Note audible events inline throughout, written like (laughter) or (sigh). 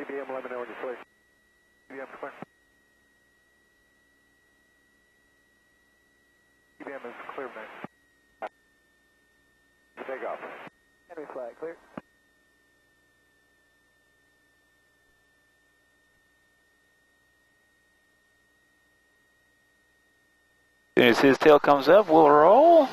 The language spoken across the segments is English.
TBM, let me know when you're clear. TBM clear. TBM is clear, man. Take off. Enemy flag, clear. As soon as his tail comes up, we'll roll.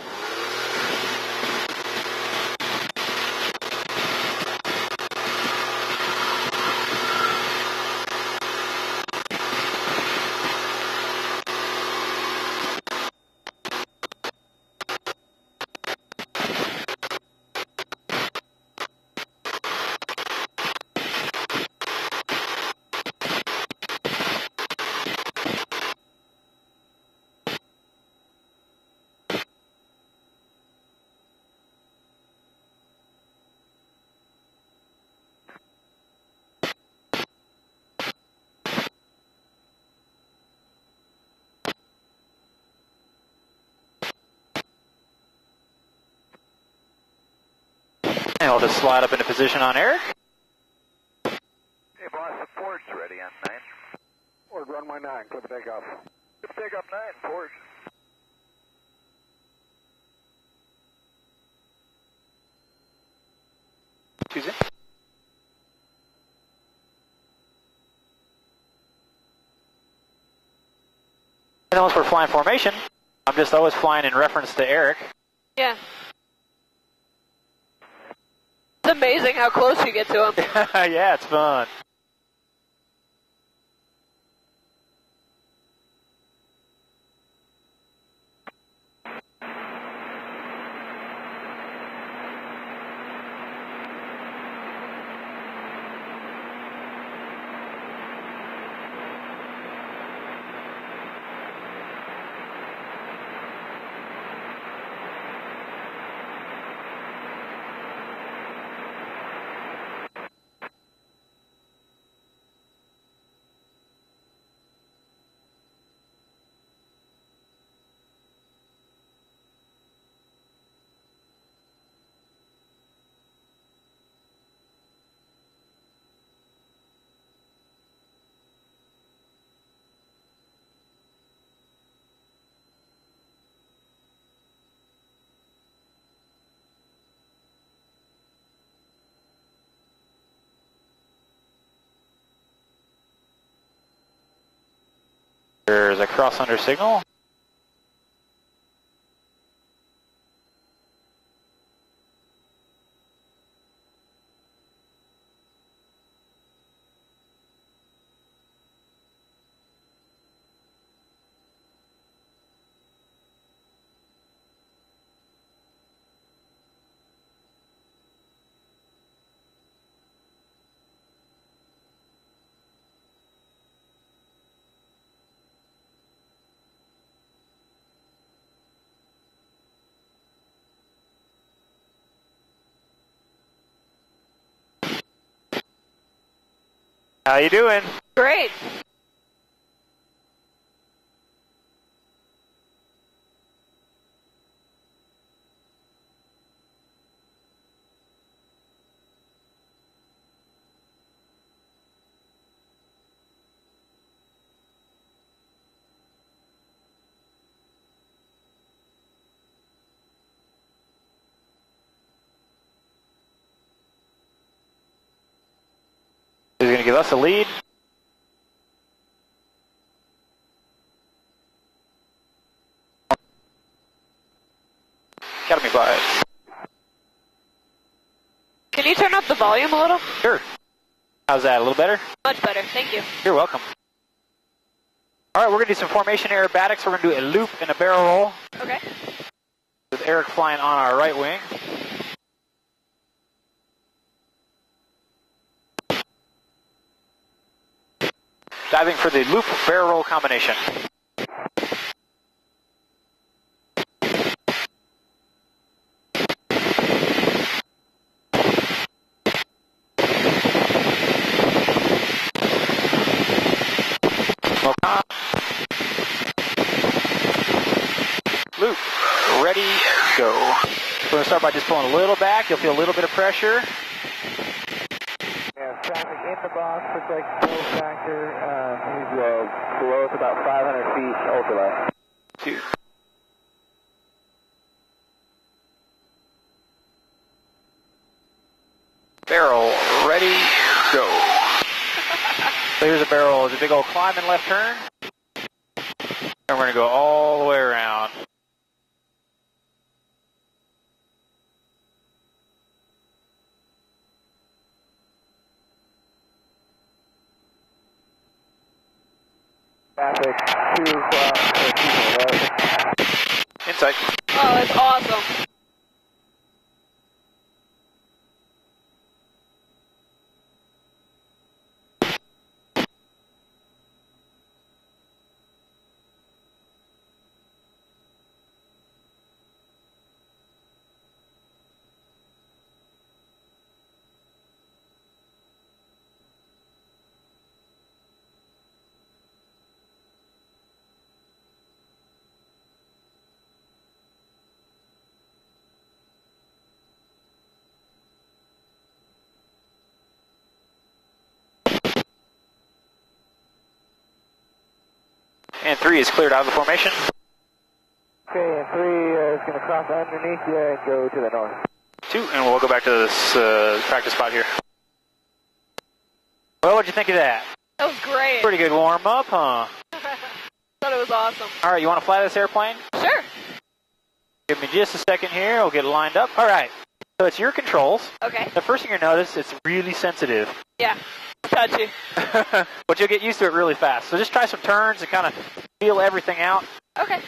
And I'll just slide up into position on Eric. Hey, boss, the Ford's ready on 9. Ford, runway 9, clip of takeoff. Clip of takeoff 9, Ford. Excuse me. And once we're flying formation, I'm just always flying in reference to Eric. Yeah. It's amazing how close you get to him. (laughs) yeah, it's fun. There's a cross under signal. How you doing? Great. Us a lead. Academy bias. Can you turn up the volume a little? Sure. How's that? A little better? Much better, thank you. You're welcome. All right, we're going to do some formation aerobatics. We're going to do a loop and a barrel roll Okay. with Eric flying on our right wing. Diving for the loop barrel roll combination. Loop, ready, go. We're going to start by just pulling a little back. You'll feel a little bit of pressure. Yeah, traffic in the box, like low factor. He's below us about 500 feet, ultralight. Two. Barrel ready, go. So here's a barrel, it's a big old climb and left turn. And we're gonna go all the way around. Traffic, two, uh, two, right. Insight. Oh, that's awesome. And three is cleared out of the formation. Okay, and three uh, is going to cross underneath you and go to the north. Two, and we'll go back to this uh, practice spot here. Well, what'd you think of that? That was great. Pretty good warm up, huh? (laughs) Thought it was awesome. All right, you want to fly this airplane? Sure. Give me just a second here. We'll get it lined up. All right. So it's your controls. Okay. The first thing you notice, it's really sensitive. Yeah. Touchy. (laughs) but you'll get used to it really fast. So just try some turns and kind of feel everything out. Okay.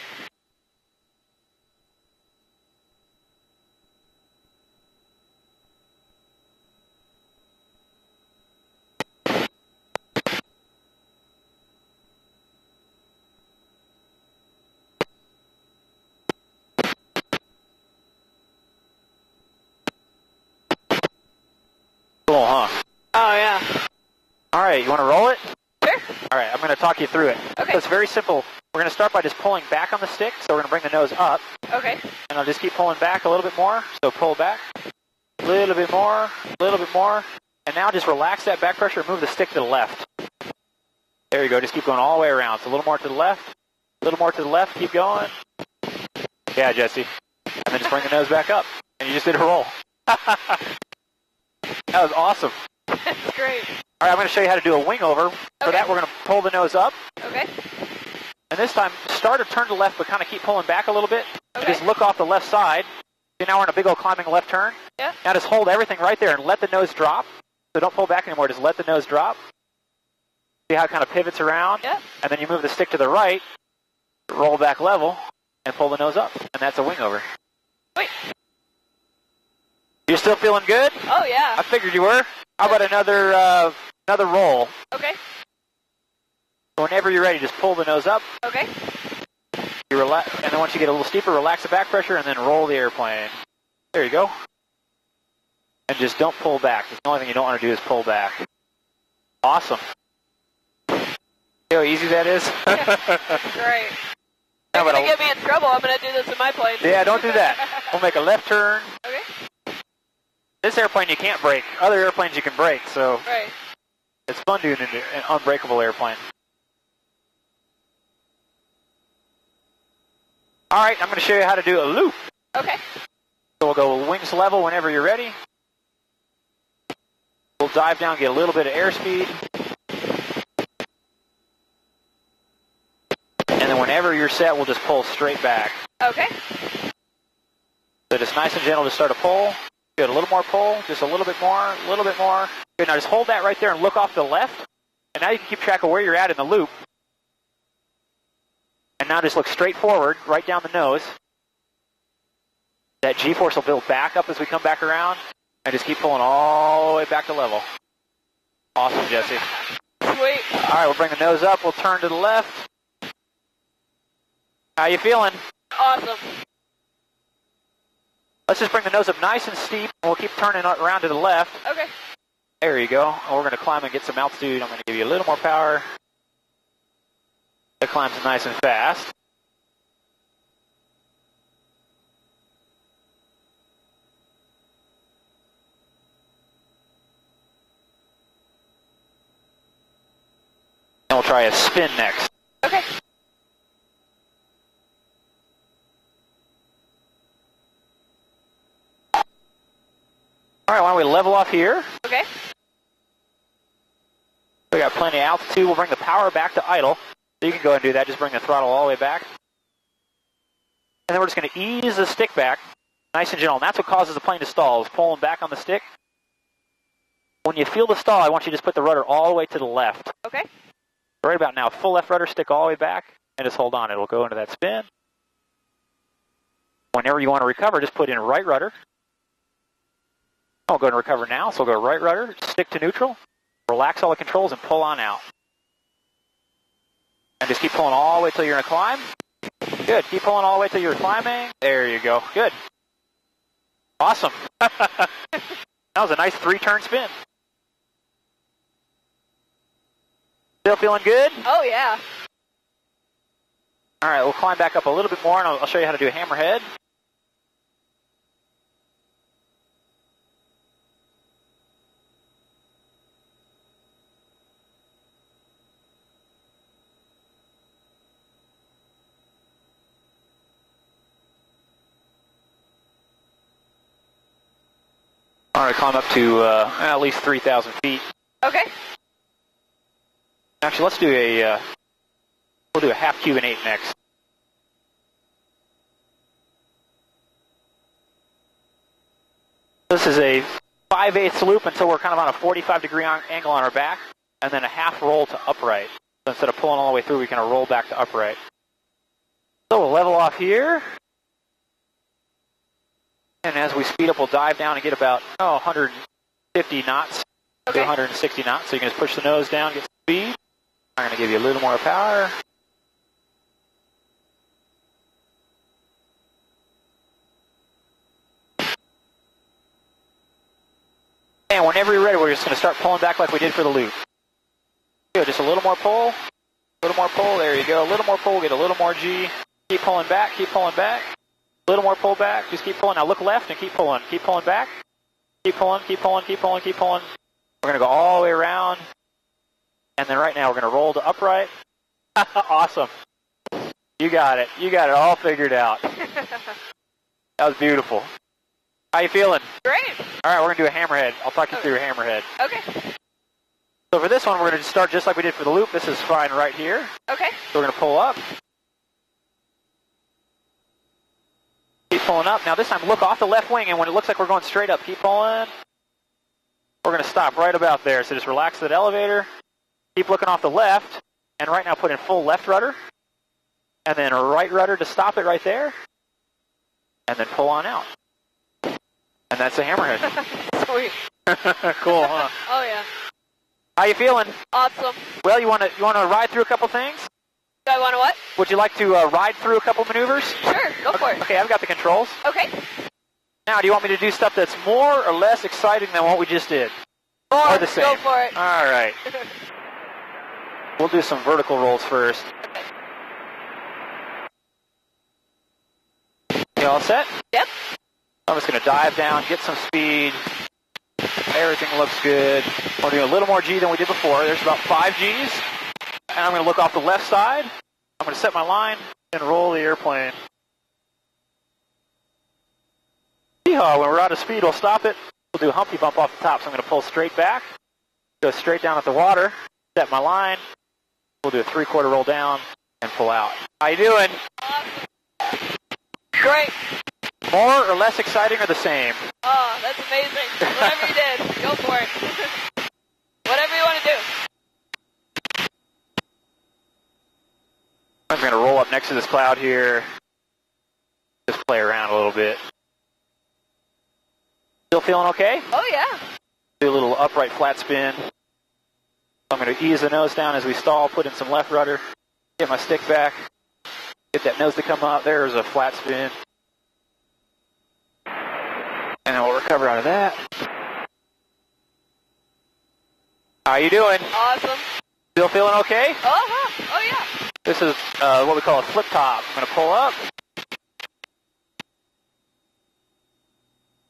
Cool, huh? Oh, yeah. Right, you want to roll it? Sure. All right, I'm going to talk you through it. Okay. So it's very simple. We're going to start by just pulling back on the stick. So we're going to bring the nose up, Okay. and I'll just keep pulling back a little bit more. So pull back, a little bit more, a little bit more, and now just relax that back pressure and move the stick to the left. There you go. Just keep going all the way around. So a little more to the left, a little more to the left. Keep going. Yeah, Jessie. And then just bring the nose back up, and you just did a roll. (laughs) that was awesome. (laughs) That's great. All right, I'm going to show you how to do a wing over. For Okay. that, we're going to pull the nose up. Okay. And this time, start or turn to left, but kind of keep pulling back a little bit. Okay. just look off the left side. See, now we're in a big old climbing left turn. Yeah. Now just hold everything right there and let the nose drop. So don't pull back anymore. Just let the nose drop. See how it kind of pivots around? Yeah. And then you move the stick to the right, roll back level, and pull the nose up. And that's a wing over. Wait. Still feeling good? Oh, yeah. I figured you were. How about another uh, another roll? Okay. Whenever you're ready, just pull the nose up. Okay. You relax, and then once you get a little steeper, relax the back pressure, and then roll the airplane. There you go. And just don't pull back. The only thing you don't want to do is pull back. Awesome. See how easy that is? Great. You're going to get me in trouble. I'm going to do this in my plane. yeah, don't do that. (laughs) We'll make a left turn. Okay. This airplane you can't break. Other airplanes you can break, so Right. it's fun doing an, an unbreakable airplane. All right, I'm going to show you how to do a loop. Okay. So we'll go wings level whenever you're ready. We'll dive down, get a little bit of airspeed. And then whenever you're set, we'll just pull straight back. Okay. So just nice and gentle to start a pull. Good, a little more pull, just a little bit more, a little bit more. Good, now just hold that right there and look off to the left. And now you can keep track of where you're at in the loop. And now just look straight forward, right down the nose. That G-force will build back up as we come back around. And just keep pulling all the way back to level. Awesome, Jessie. Sweet. All right, we'll bring the nose up. We'll turn to the left. How you feeling? Awesome. Let's just bring the nose up nice and steep. and We'll keep turning around to the left. Okay. There you go. We're going to climb and get some altitude. I'm going to give you a little more power. The climb's nice and fast. And we'll try a spin next. Okay. All right, why don't we level off here? Okay. We got plenty of altitude. We'll bring the power back to idle. So you can go ahead and do that. Just bring the throttle all the way back. And then we're just going to ease the stick back, nice and gentle. And that's what causes the plane to stall, is pulling back on the stick. When you feel the stall, I want you to just put the rudder all the way to the left. Okay. Right about now, full left rudder, stick all the way back, and just hold on. It'll go into that spin. Whenever you want to recover, just put in right rudder. I'll go and recover now, so we'll go right rudder, stick to neutral, relax all the controls, and pull on out. And just keep pulling all the way till you're in a climb. Good. Keep pulling all the way till you're climbing. There you go. Good. Awesome. (laughs) that was a nice three-turn spin. Still feeling good? Oh yeah. All right, we'll climb back up a little bit more, and I'll, I'll show you how to do a hammerhead. All right, climb up to uh, at least 3,000 feet. Okay. Actually, let's do a uh, we'll do a half Cuban eight next. This is a 5 8 loop until we're kind of on a 45 degree on- angle on our back, and then a half roll to upright. So instead of pulling all the way through, we kind of roll back to upright. So we'll level off here. And as we speed up, we'll dive down and get about, oh, 150 knots to Okay. 160 knots. So you can just push the nose down, get speed. I'm going to give you a little more power. And whenever you're ready, we're just going to start pulling back like we did for the loop. Just a little more pull. A little more pull. There you go. A little more pull. Get a little more G. Keep pulling back. Keep pulling back. A little more pull back. Just keep pulling. Now look left and keep pulling. Keep pulling back. Keep pulling. Keep pulling. Keep pulling. Keep pulling. We're going to go all the way around. And then right now we're going to roll to upright. (laughs) awesome. You got it. You got it all figured out. (laughs) That was beautiful. How you feeling? Great. All right, we're going to do a hammerhead. I'll talk you through a hammerhead. Okay. So for this one, we're going to start just like we did for the loop. This is fine right here. Okay. So we're going to pull up. Pulling up. Now this time look off the left wing, and when it looks like we're going straight up, keep pulling. We're going to stop right about there. So just relax that elevator. Keep looking off the left, and right now put in full left rudder, and then a right rudder to stop it right there, and then pull on out. And that's a hammerhead. (laughs) Sweet. (laughs) cool, huh? (laughs) Oh yeah. How you feeling? Awesome. Well, you want to you want to ride through a couple things? Do I want to what? Would you like to uh, ride through a couple maneuvers? Sure. Go for it. Okay, I've got the controls. Okay. Now, do you want me to do stuff that's more or less exciting than what we just did? More. Or the same? Go for it. All right. (laughs) We'll do some vertical rolls first. You all set? Yep. I'm just going to dive down, get some speed. Everything looks good. We're doing a little more G than we did before. There's about five Gs. And I'm going to look off the left side. I'm going to set my line and roll the airplane. Yeehaw, when we're out of speed, we'll stop it. We'll do a humpy bump off the top. So I'm going to pull straight back, go straight down at the water, set my line. We'll do a three-quarter roll down and pull out. How you doing? Great. More or less exciting or the same? Oh, that's amazing. Whatever you did, go for it. (laughs) Whatever you want to do. I'm going to roll up next to this cloud here. Just play around a little bit. Still feeling okay? Oh yeah. Do a little upright flat spin. I'm going to ease the nose down as we stall, put in some left rudder, get my stick back, get that nose to come up. There's a flat spin. And then we'll recover out of that. How you doing? Awesome. Still feeling okay? Uh-huh. This is uh, what we call a flip top. I'm going to pull up.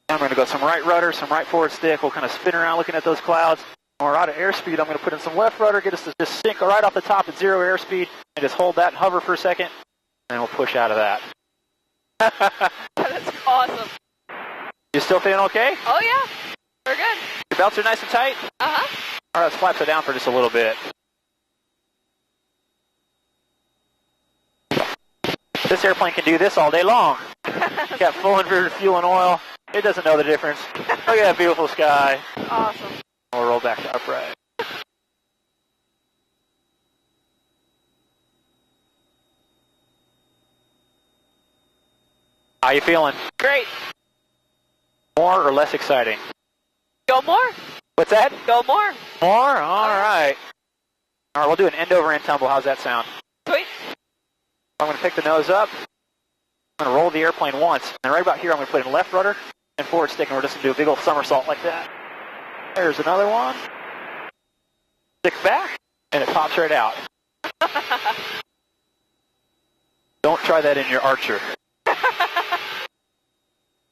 I'm going to go some right rudder, some right forward stick. We'll kind of spin around looking at those clouds. When we're out of airspeed, I'm going to put in some left rudder, get us to just sink right off the top at zero airspeed, and just hold that and hover for a second, and then we'll push out of that. (laughs) (laughs) That's awesome. You still feeling okay? Oh yeah, we're good. Your belts are nice and tight? Uh huh. All right, let's flaps it down for just a little bit. This airplane can do this all day long. (laughs) Got full inverted fuel and oil. It doesn't know the difference. Look at that beautiful sky. Awesome. We'll roll back to upright. How you feeling? Great. More or less exciting? Go more. What's that? Go more. More? All right. All right, we'll do an end over end tumble. How's that sound? I'm going to pick the nose up. I'm going to roll the airplane once. And right about here, I'm going to put in left rudder and forward stick, and we're just going to do a big old somersault like that. There's another one. Stick back, and it pops right out. (laughs) Don't try that in your Archer. (laughs)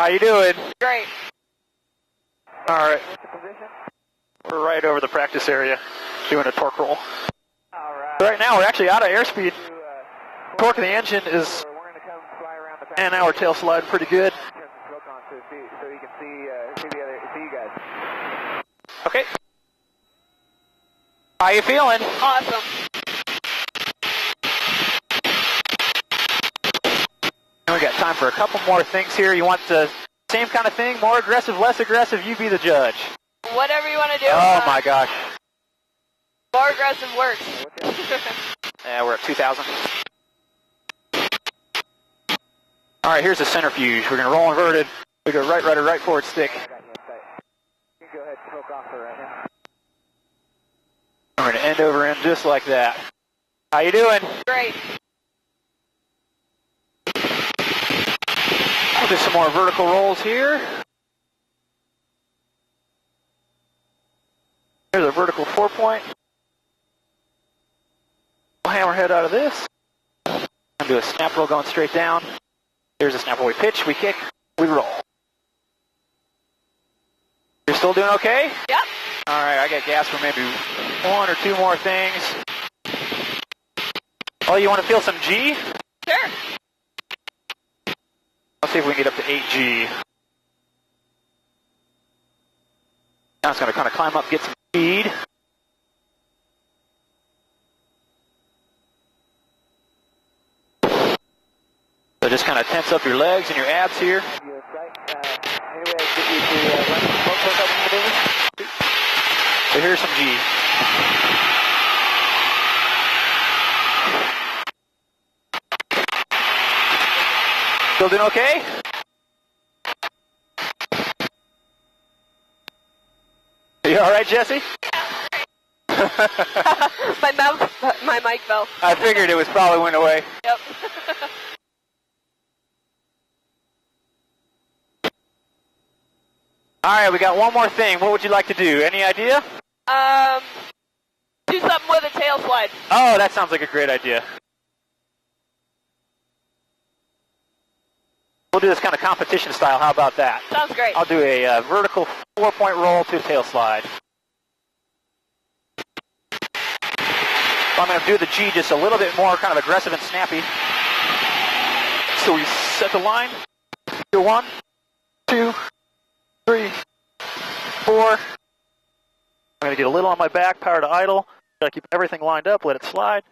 How you doing? Great. All right, What's the position? we're right over the practice area doing a torque roll. All right. Right now, we're actually out of airspeed. To, Torque of the engine is we're going to come fly around the and our tail slide pretty good. Turn some smoke on so, see, so you can see, see the other, see you guys. Okay. How you feeling? Awesome. And we got time for a couple more things here. You want the same kind of thing? More aggressive, less aggressive? You be the judge. Whatever you want to do. Oh uh, my gosh. More aggressive works. (laughs) Yeah, we're at 2,000. All right, here's the centrifuge. We're going to roll inverted. We go right rudder, right forward stick. I got you in sight. You can go ahead and smoke off for right now. We're going to end over end just like that. How you doing? Great. We'll do some more vertical rolls here. Here's a vertical four point. We'll hammerhead out of this. And do a snap roll going straight down. There's a snap. We pitch, we kick, we roll. You're still doing okay? Yep. All right, I got gas for maybe one or two more things. Oh, you want to feel some G? Sure. Let's see if we can get up to 8G. Now it's going to kind of climb up, get some speed. So just kind of tense up your legs and your abs here. You in sight. Anyway, I get you to run some smoke work up in the maneuver. So here's some G. Still doing okay? You all right, Jessie? (laughs) my mouth, my mic fell. I figured it was probably went away. Yep. (laughs) All right, we got one more thing. What would you like to do? Any idea? um, do something with a tail slide. Oh, that sounds like a great idea. We'll do this kind of competition style. How about that? Sounds great. I'll do a uh, vertical four-point roll to a tail slide. I'm going to do the G just a little bit more kind of aggressive and snappy. So we set the line. Do one, two, three, four. I'm going to get a little on my back, power to idle. Got to keep everything lined up, let it slide.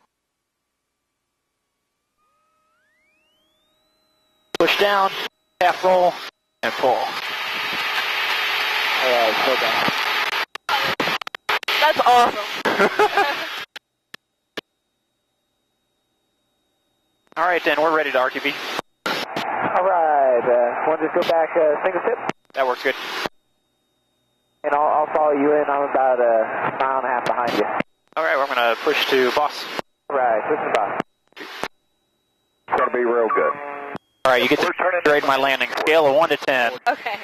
Push down, half roll, and pull. All right, slow down. That's awesome. (laughs) All right, then, we're ready to RQB. All right, uh, want to just go back uh, single tip, That works good. and I'll, I'll follow you in. I'm about a mile and a half behind you. All right, we're going to push to boss. All right, this is boss. It's going to be real good. All right, you get to grade my landing scale of 1 to 10. Okay.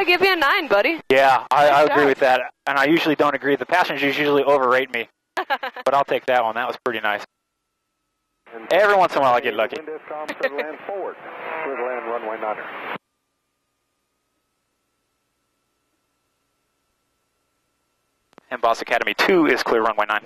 I'll give you a nine, buddy. Yeah, I, I agree with that. And I usually don't agree. The passengers usually overrate me. (laughs) but I'll take that one. That was pretty nice. Every once in a while I get lucky. Wind is calm, clear to land (laughs) forward. Clear to land runway niner. And Boss Academy 2 is clear runway 9.